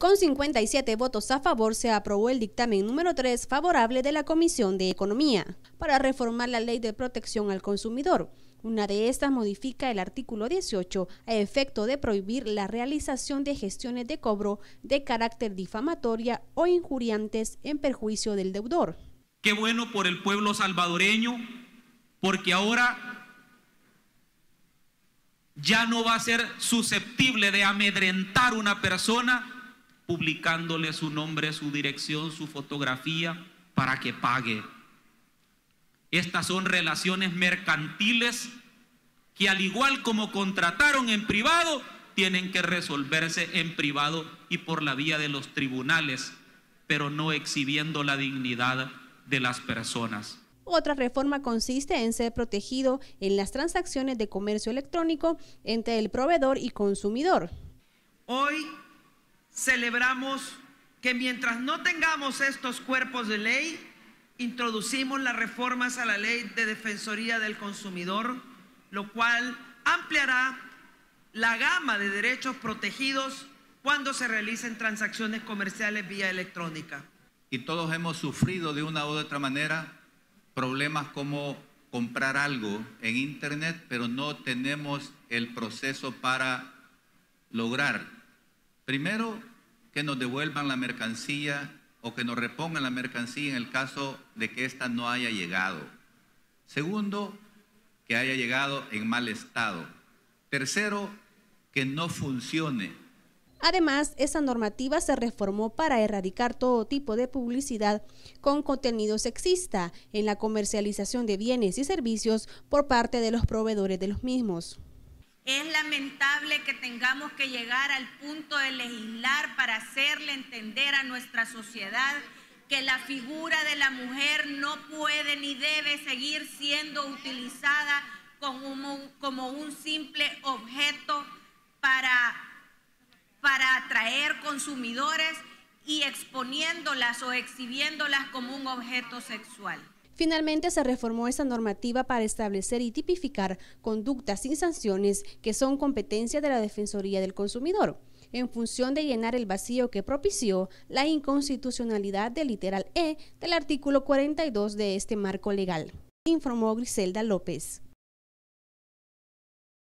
Con 57 votos a favor se aprobó el dictamen número 3 favorable de la Comisión de Economía para reformar la Ley de Protección al Consumidor. Una de estas modifica el artículo 18 a efecto de prohibir la realización de gestiones de cobro de carácter difamatoria o injuriantes en perjuicio del deudor. Qué bueno por el pueblo salvadoreño, porque ahora ya no va a ser susceptible de amedrentar una persona publicándole su nombre, su dirección, su fotografía para que pague. Estas son relaciones mercantiles que al igual como contrataron en privado, tienen que resolverse en privado y por la vía de los tribunales, pero no exhibiendo la dignidad de las personas. Otra reforma consiste en ser protegido en las transacciones de comercio electrónico entre el proveedor y consumidor. Hoy celebramos que mientras no tengamos estos cuerpos de ley, introducimos las reformas a la ley de defensoría del consumidor, lo cual ampliará la gama de derechos protegidos cuando se realicen transacciones comerciales vía electrónica. Y todos hemos sufrido de una u otra manera problemas como comprar algo en Internet, pero no tenemos el proceso para lograr, primero, que nos devuelvan la mercancía o que nos repongan la mercancía en el caso de que ésta no haya llegado. Segundo, que haya llegado en mal estado. Tercero, que no funcione. Además, esa normativa se reformó para erradicar todo tipo de publicidad con contenido sexista en la comercialización de bienes y servicios por parte de los proveedores de los mismos. Es lamentable que tengamos que llegar al punto de legislar para hacerle entender a nuestra sociedad que la figura de la mujer no puede ni debe seguir siendo utilizada como, un simple objeto para, para atraer consumidores y exponiéndolas o exhibiéndolas como un objeto sexual. Finalmente se reformó esa normativa para establecer y tipificar conductas sin sanciones que son competencia de la Defensoría del Consumidor, en función de llenar el vacío que propició la inconstitucionalidad del literal E del artículo 42 de este marco legal, informó Griselda López.